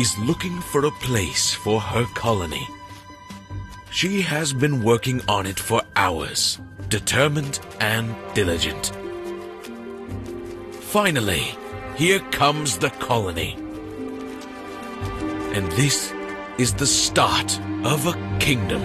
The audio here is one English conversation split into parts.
is looking for a place for her colony. She has been working on it for hours, determined and diligent. Finally, here comes the colony. And this is the start of a kingdom.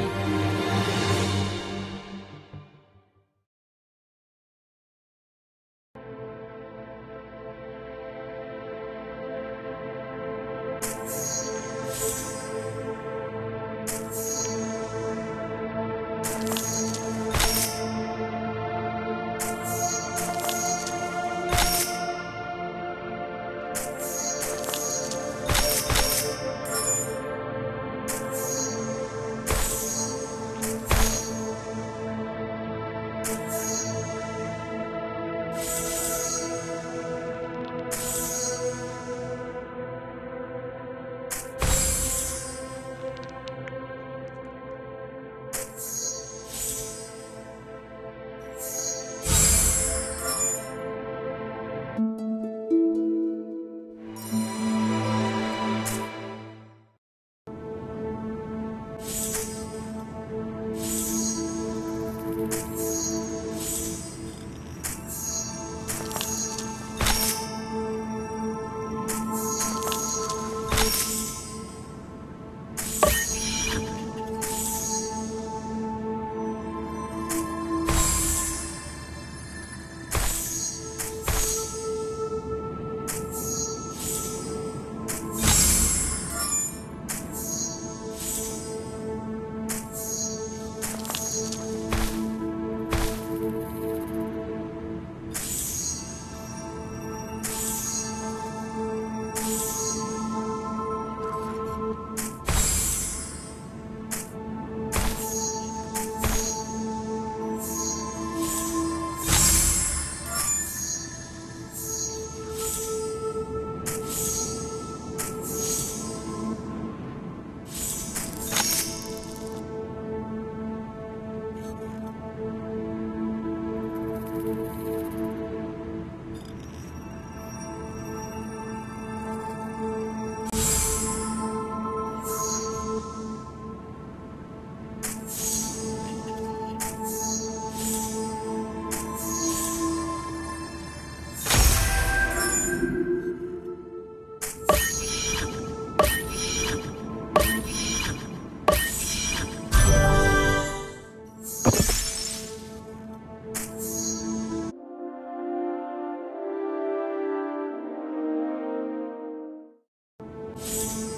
Música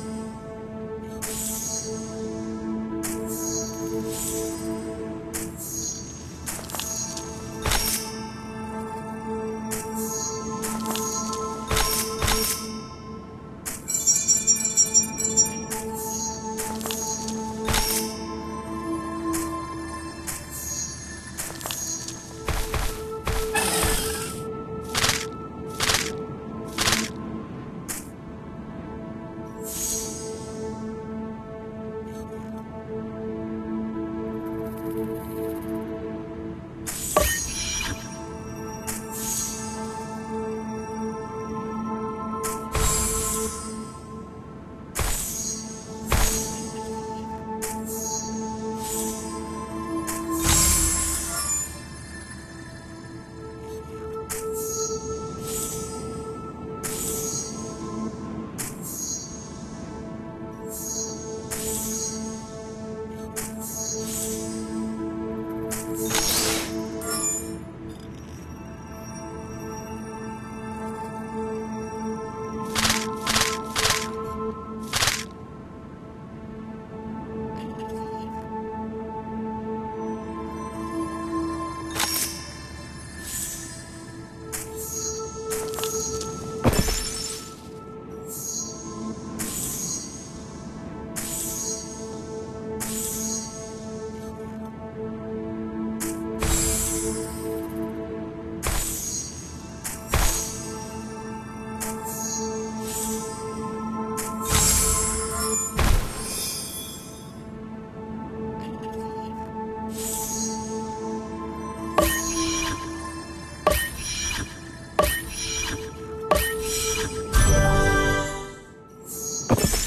you